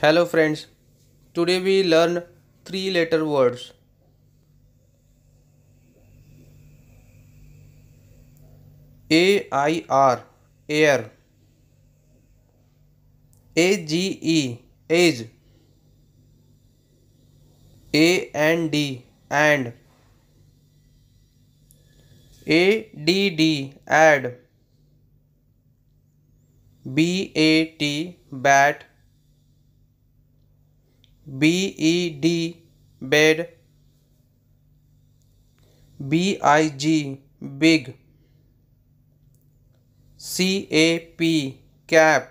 Hello friends, today we learn three letter words. A I R air. A G E age. A N D and. D D D A D D add. B A T bat B E D bed B I G big C A P cap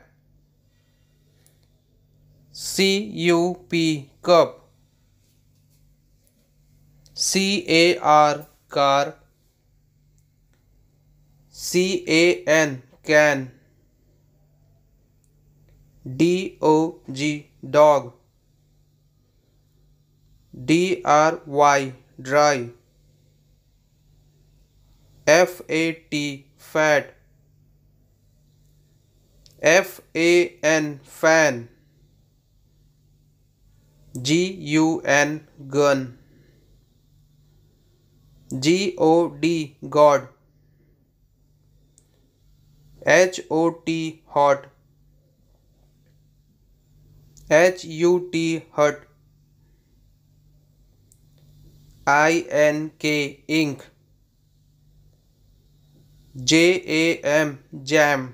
C U P cup C A R car C A N can D O G dog D R Y dry. F A T fat. F A N fan. G U N gun. G O D God. H O T hot. H U T hut I N K ink J A M jam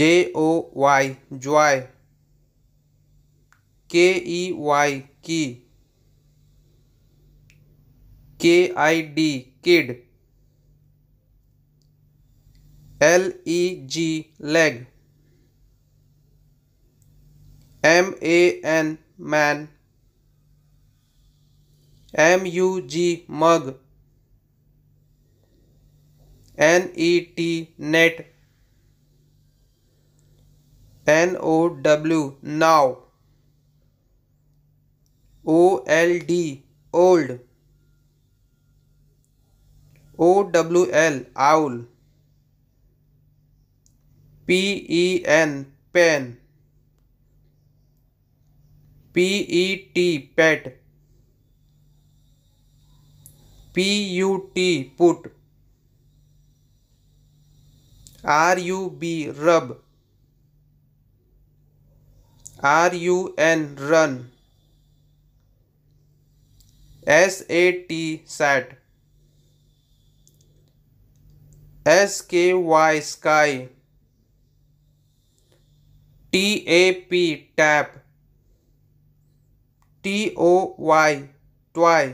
J O Y joy K E Y key K I D kid L E G leg M A N man M U G mug N E T net N O W now. O L D old. O W L owl. P E N pen. P E T pet P U T put R U B rub R U N run S A T sat S K Y sky T A P tap T O Y toy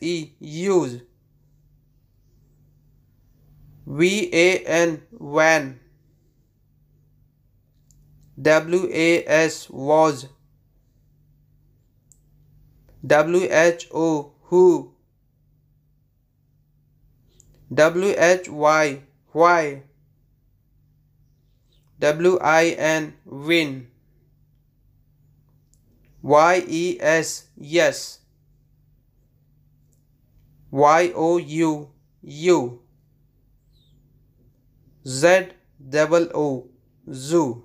E use. N van W A S was. W H O who. W H Y why. W I N win. Y E S yes Y O U U. Z double O zoo